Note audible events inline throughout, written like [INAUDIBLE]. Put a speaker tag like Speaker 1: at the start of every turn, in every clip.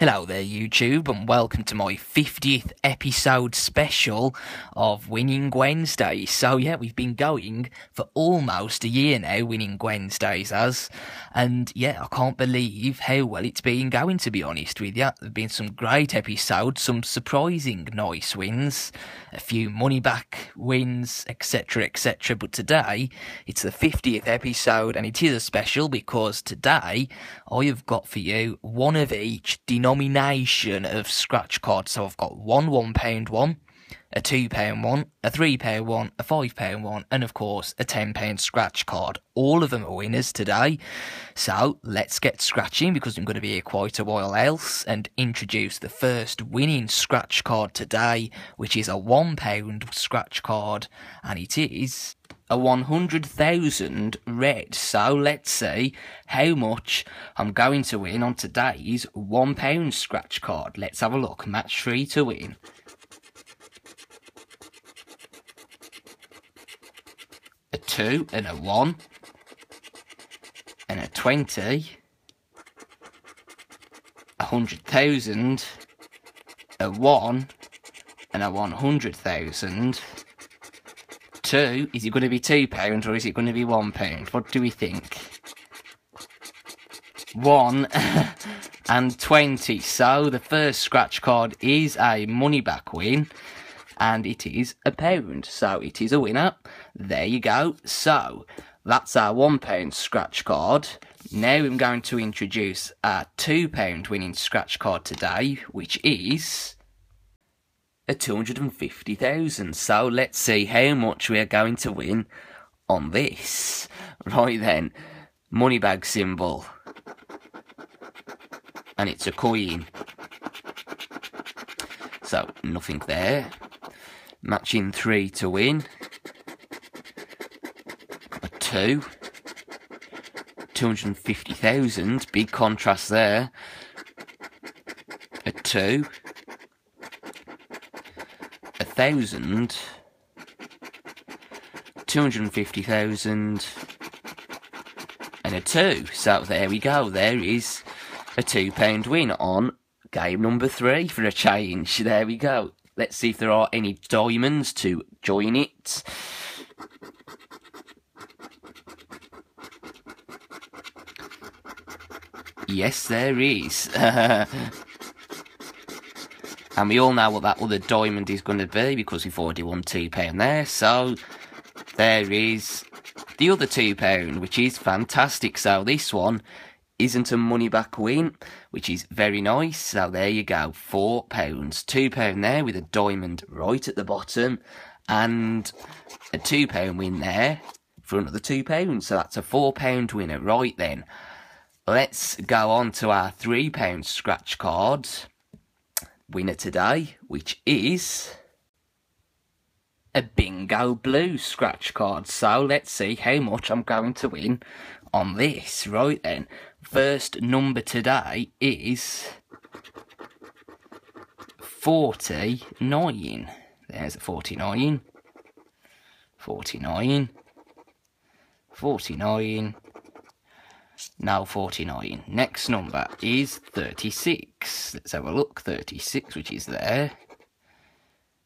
Speaker 1: Hello there, YouTube, and welcome to my 50th episode special of Winning Wednesdays. So, yeah, we've been going for almost a year now, Winning Wednesdays as, and yeah, I can't believe how well it's been going, to be honest with you. There have been some great episodes, some surprising nice wins, a few money back wins, etc., etc. But today, it's the 50th episode, and it is a special because today I have got for you one of each denomination of scratch cards. So I've got one one pound one, a two pound one, a three pound one, a five pound one, and of course a ten pound scratch card. All of them are winners today. So let's get scratching because I'm going to be here quite a while else and introduce the first winning scratch card today, which is a one pound scratch card, and it is a 100,000 red. So let's see how much I'm going to win on today's £1 scratch card. Let's have a look. Match 3 to win. A 2 and a 1. And a 20. A 100,000. A 1. And a 100,000 two, is it going to be two pounds or is it going to be one pound? What do we think? One [LAUGHS] and twenty. So the first scratch card is a money back win and it is a pound. So it is a winner. There you go. So that's our one pound scratch card. Now I'm going to introduce our two pound winning scratch card today, which is a 250,000. So let's see how much we are going to win on this. Right then, money bag symbol. And it's a coin. So nothing there. Matching three to win. A two. 250,000. Big contrast there. A two fifty thousand, and a two. So there we go. There is a two pound win on game number three for a change. There we go. Let's see if there are any diamonds to join it. Yes, there is. [LAUGHS] And we all know what that other diamond is going to be because we've already won £2 there. So there is the other £2, which is fantastic. So this one isn't a money back win, which is very nice. So there you go, £4. £2 there with a diamond right at the bottom. And a £2 win there for another £2. So that's a £4 winner. Right then, let's go on to our £3 scratch cards winner today, which is a bingo blue scratch card. So let's see how much I'm going to win on this. Right then, first number today is 49. There's a 49. 49. 49. Now 49. Next number is 36. Let's have a look. 36, which is there.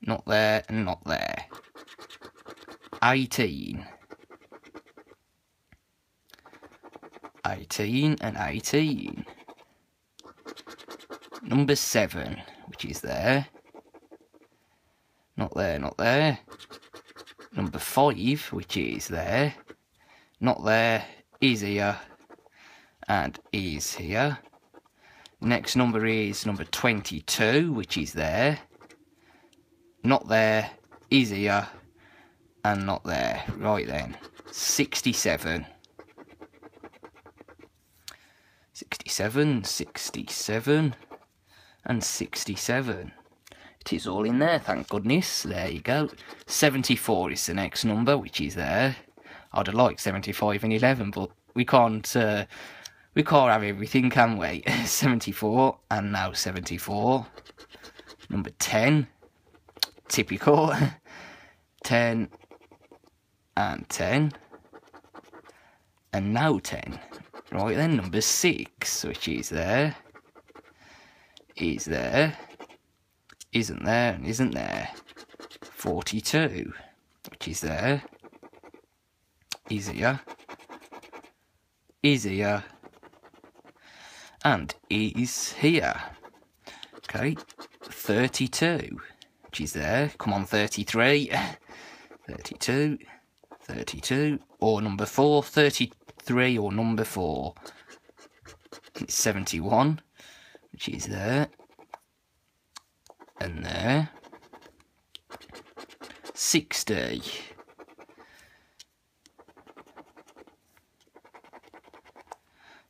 Speaker 1: Not there, and not there. 18. 18 and 18. Number 7, which is there. Not there, not there. Number 5, which is there. Not there, is here and is here. Next number is number 22, which is there. Not there, is here, and not there. Right then, 67. 67, 67, and 67. It is all in there, thank goodness. There you go. 74 is the next number, which is there. I'd have liked 75 and 11, but we can't uh, we can't have everything, can we? [LAUGHS] 74 and now 74. Number 10. Typical. [LAUGHS] 10 and 10. And now 10. Right then, number 6, which is there. is there, isn't there, and isn't there. 42, which is there, is here, is here, and is here. Okay, 32, which is there. Come on, 33, [LAUGHS] 32, 32, or number 4, 33 or number 4. It's 71, which is there, and there. 60.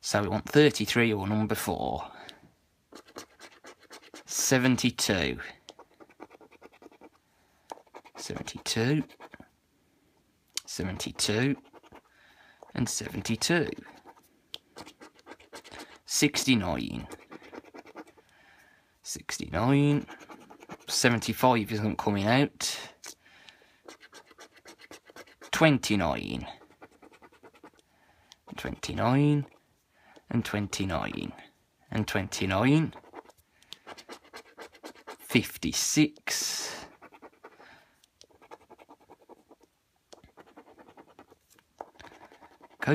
Speaker 1: So we want 33 or number 4. 72. 72. 72. And 72. 69. 69. 75 isn't coming out. 29. 29 and 29 and 29 56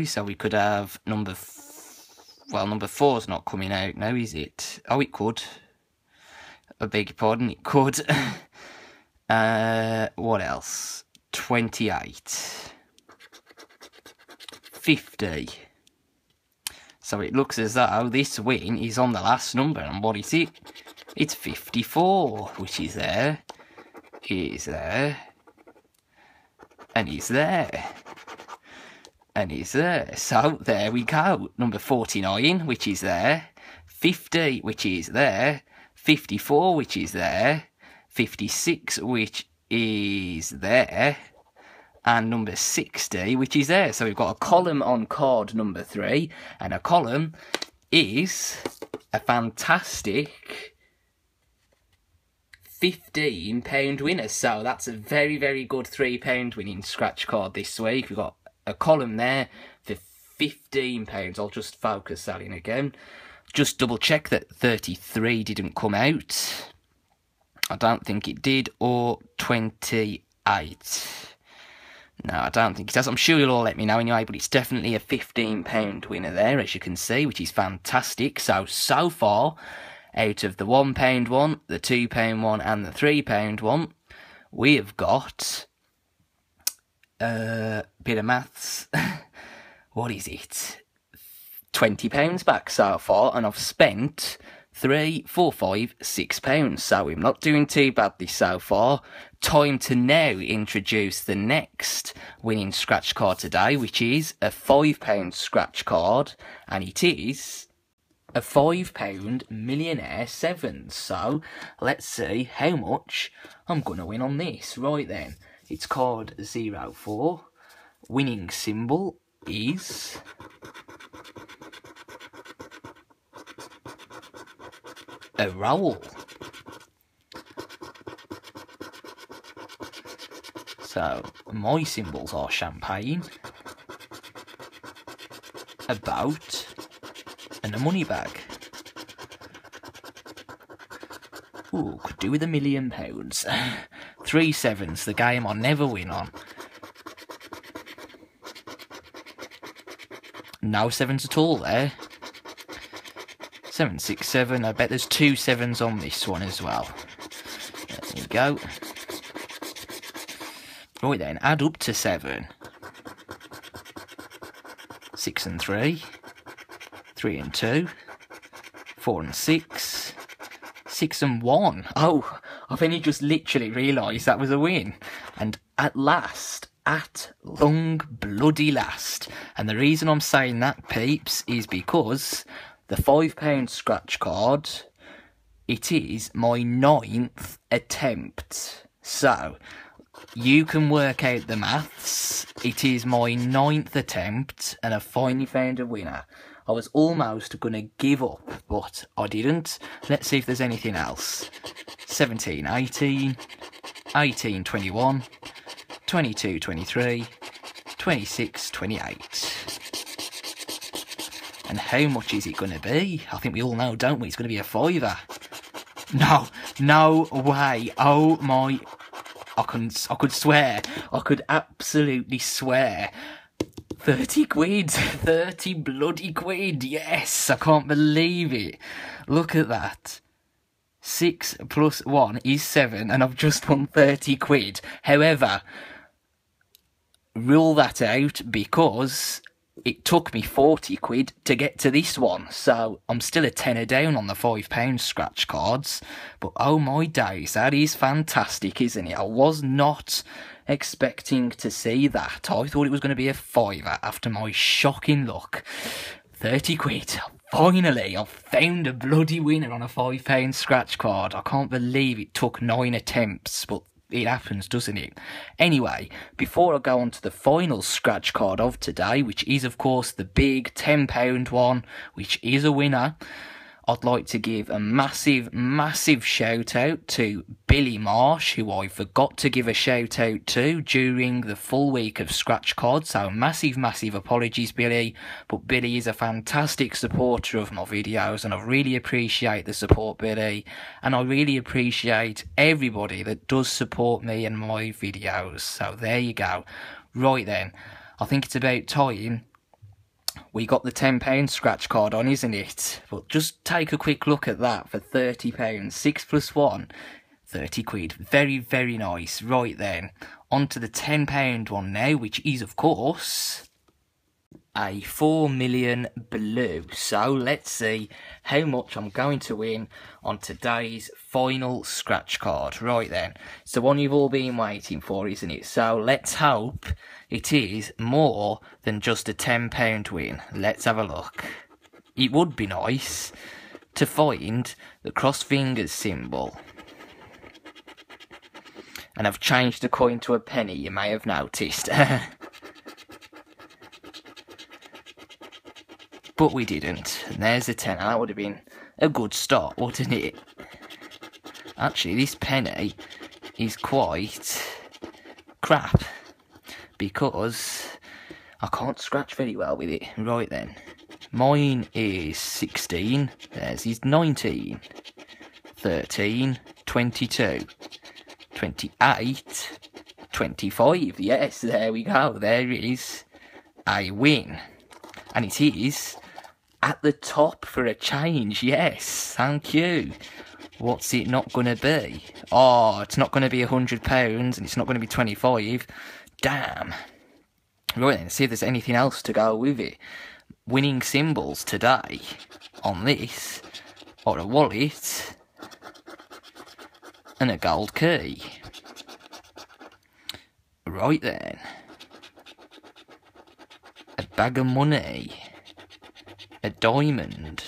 Speaker 1: so we could have number well number four is not coming out now is it? Oh it could. I beg your pardon it could. [LAUGHS] Uh what else? 28 50 so it looks as though this win is on the last number, and what is it? It's 54, which is there, is there, and is there, and is there. So there we go. Number 49, which is there, 50, which is there, 54, which is there, 56, which is there, and number 60, which is there. So we've got a column on card number three, and a column is a fantastic £15 winner. So that's a very, very good £3 winning scratch card this week. We've got a column there for £15. I'll just focus that in again. Just double check that 33 didn't come out. I don't think it did, or 28. No, I don't think it does. I'm sure you'll all let me know anyway, but it's definitely a £15 winner there, as you can see, which is fantastic. So, so far, out of the £1 one, the £2 one, and the £3 one, we have got uh, bit of maths. [LAUGHS] what is it? £20 back so far, and I've spent three, four, five, six pounds. So I'm not doing too badly so far. Time to now introduce the next winning scratch card today, which is a five pound scratch card, and it is a five pound millionaire seven. So let's see how much I'm gonna win on this. Right then, it's zero four. Winning symbol is a roll. So, my symbols are champagne, a boat, and a money bag. Ooh, could do with a million pounds. [LAUGHS] Three sevens, the game I never win on. No sevens at all there. 767. I bet there's two sevens on this one as well. There we go. Right then, add up to seven. Six and three. Three and two. Four and six. Six and one. Oh, I've only just literally realised that was a win. And at last, at long bloody last. And the reason I'm saying that, peeps, is because the £5 scratch card, it is my ninth attempt. So, you can work out the maths. It is my ninth attempt, and I finally found a winner. I was almost going to give up, but I didn't. Let's see if there's anything else. 17, 18, 18, 21, 22, 23, 26, 28. And how much is it going to be? I think we all know, don't we? It's going to be a fiver. No, no way. Oh my. I can, I could swear. I could absolutely swear. 30 quid. 30 bloody quid. Yes, I can't believe it. Look at that. 6 plus 1 is 7, and I've just won 30 quid. However, rule that out because it took me 40 quid to get to this one, so I'm still a tenner down on the £5 scratch cards. But oh my days, that is fantastic, isn't it? I was not expecting to see that. I thought it was going to be a fiver after my shocking luck. 30 quid. Finally, I've found a bloody winner on a £5 scratch card. I can't believe it took nine attempts, but it happens, doesn't it? Anyway, before I go on to the final scratch card of today, which is, of course, the big £10 one, which is a winner. I'd like to give a massive, massive shout out to Billy Marsh, who I forgot to give a shout out to during the full week of Scratch Cards. So, massive, massive apologies, Billy. But Billy is a fantastic supporter of my videos, and I really appreciate the support, Billy. And I really appreciate everybody that does support me and my videos. So, there you go. Right then, I think it's about time we got the £10 scratch card on, isn't it? But just take a quick look at that for £30. 6 plus 1, 30 quid. Very, very nice. Right then, on to the £10 one now, which is, of course, a 4 million blue. So let's see how much I'm going to win on today's final scratch card. Right then, it's the one you've all been waiting for, isn't it? So let's hope it is more than just a £10 win. Let's have a look. It would be nice to find the cross fingers symbol. And I've changed the coin to a penny, you may have noticed. [LAUGHS] but we didn't. And there's a tenner. That would have been a good start, wouldn't it? Actually, this penny is quite crap because I can't scratch very well with it. Right then, mine is 16, There's his 19, 13, 22, 28, 25. Yes, there we go. There is a win. And it is at the top for a change. Yes, thank you. What's it not going to be? Oh, it's not going to be a £100 and it's not going to be 25 Damn. Right then, see if there's anything else to go with it. Winning symbols today on this or a wallet and a gold key. Right then. A bag of money. A diamond.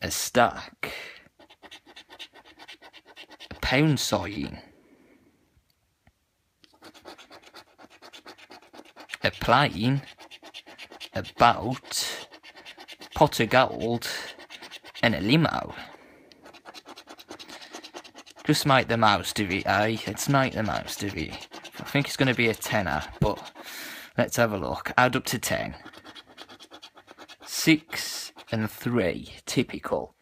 Speaker 1: A stack. A pound sign. a plane, a boat, pot of gold, and a limo. Just make the most of it, eh? Let's make the most of it. I think it's going to be a tenner, but let's have a look. Add up to ten. Six and three, typical.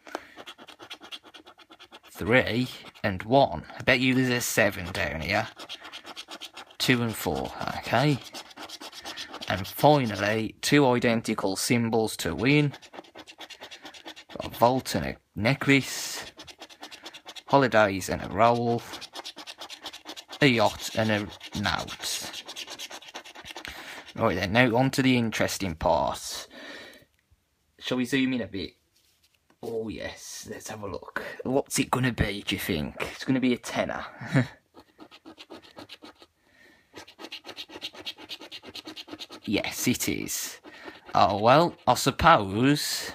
Speaker 1: Three and one. I bet you there's a seven down here. Two and four, okay. And finally, two identical symbols to win. Got a vault and a necklace. Holidays and a roll. A yacht and a note. Right then, now on to the interesting part. Shall we zoom in a bit? Oh yes, let's have a look. What's it gonna be, do you think? It's gonna be a tenner. [LAUGHS] Yes, it is. Oh, well, I suppose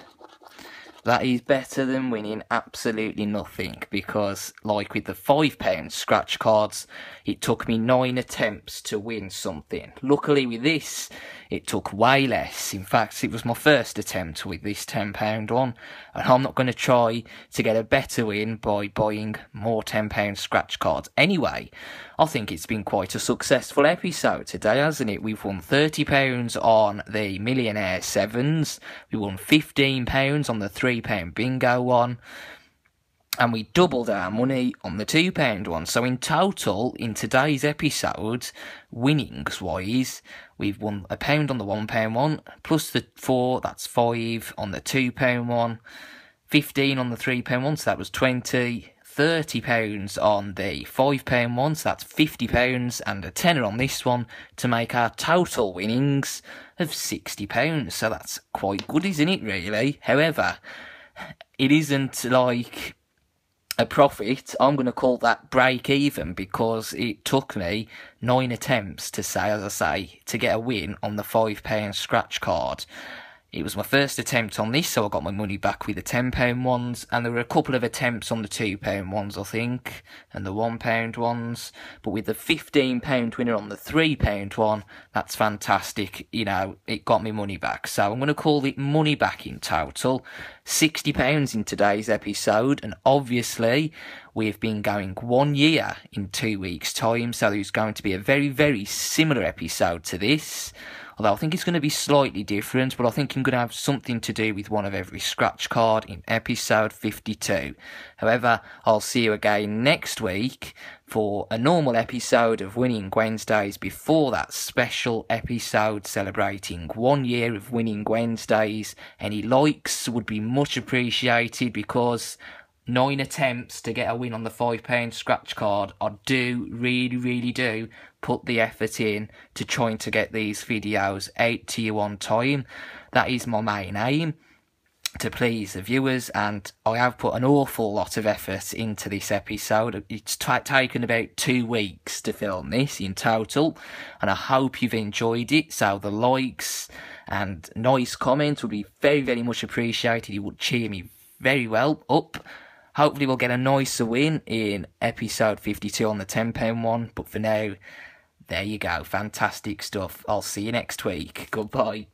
Speaker 1: that is better than winning absolutely nothing because, like with the £5 scratch cards, it took me nine attempts to win something. Luckily, with this, it took way less. In fact, it was my first attempt with this £10 one, and I'm not going to try to get a better win by buying more £10 scratch cards. Anyway, I think it's been quite a successful episode today, hasn't it? We've won £30 on the Millionaire Sevens, we won £15 on the £3 bingo one. And we doubled our money on the £2 one. So, in total, in today's episode, winnings wise, we've won a pound on the £1 one, plus the four, that's five on the £2 one, 15 on the £3 one, so that was 20. £30 on the £5 one, so that's £50 and a tenner on this one to make our total winnings of £60. So that's quite good, isn't it, really? However, it isn't like a profit, I'm going to call that break even because it took me nine attempts to say, as I say, to get a win on the £5 scratch card. It was my first attempt on this, so I got my money back with the £10 ones, and there were a couple of attempts on the £2 ones, I think, and the £1 ones, but with the £15 winner on the £3 one, that's fantastic, you know, it got me money back. So I'm going to call it money back in total, £60 in today's episode, and obviously we've been going one year in two weeks' time, so there's going to be a very, very similar episode to this. Although I think it's going to be slightly different, but I think I'm going to have something to do with one of every scratch card in episode 52. However, I'll see you again next week for a normal episode of Winning Wednesdays before that special episode celebrating one year of Winning Wednesdays. Any likes would be much appreciated because nine attempts to get a win on the five pound scratch card. I do really, really do put the effort in to trying to get these videos out to you on time. That is my main aim to please the viewers, and I have put an awful lot of effort into this episode. It's t- taken about two weeks to film this in total, and I hope you've enjoyed it. So, the likes and nice comments would be very, very much appreciated. It would cheer me very well up. Hopefully, we'll get a nicer win in episode 52 on the £10 one, but for now, there you go. Fantastic stuff. I'll see you next week. Goodbye.